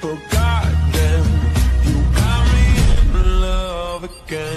But goddamn, you got me in love again.